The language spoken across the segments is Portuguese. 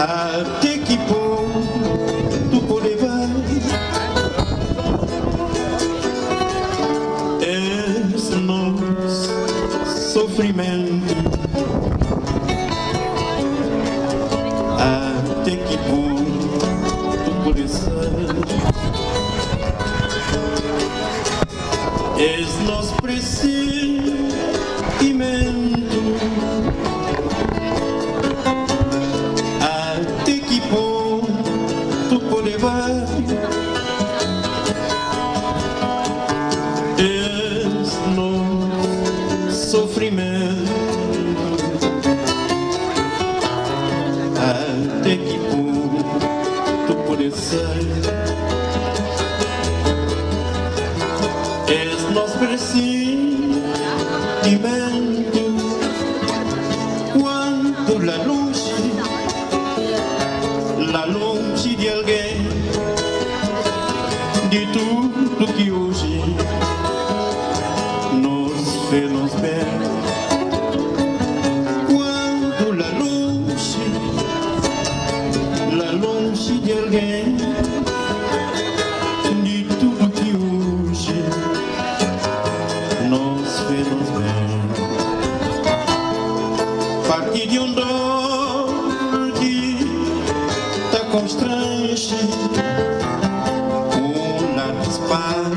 had Quando la luce, la de di alguien, di tutto chiuso, nos vemos bem. Parti de um dor que está constrange, una dispara.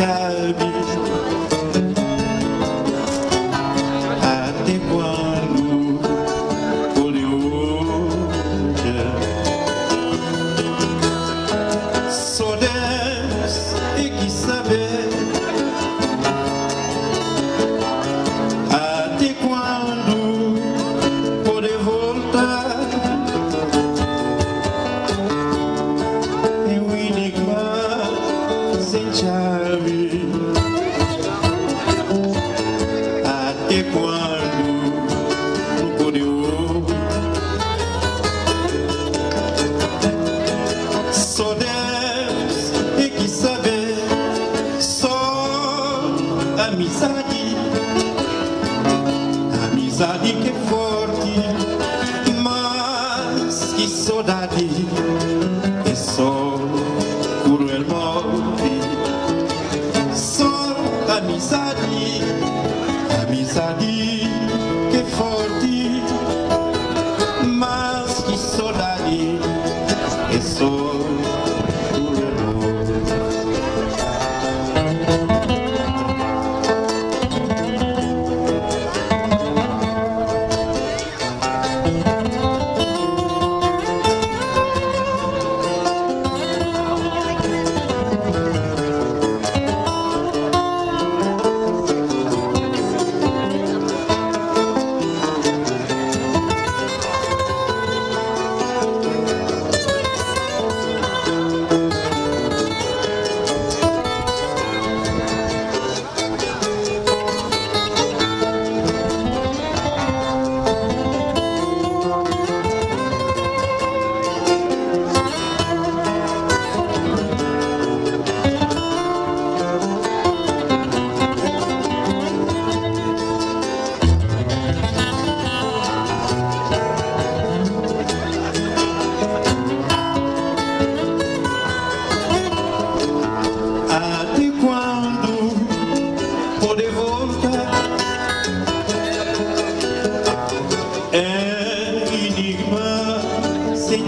shabby. saudade.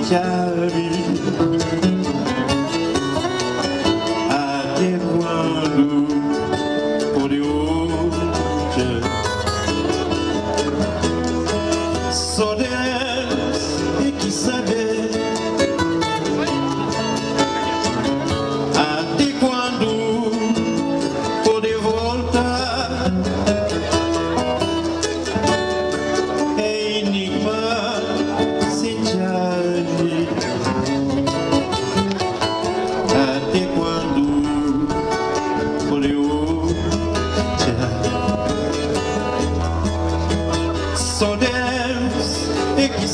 Bienvenue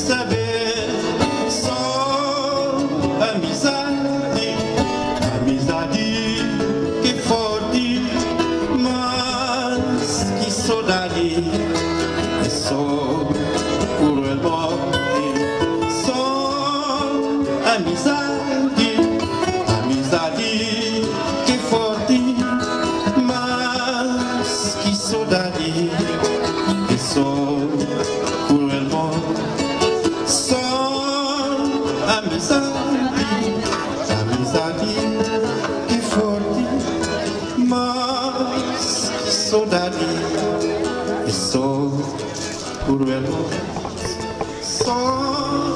saber, só amizade, amizade que forte, mas que saudade. Saudade e só cruel. Só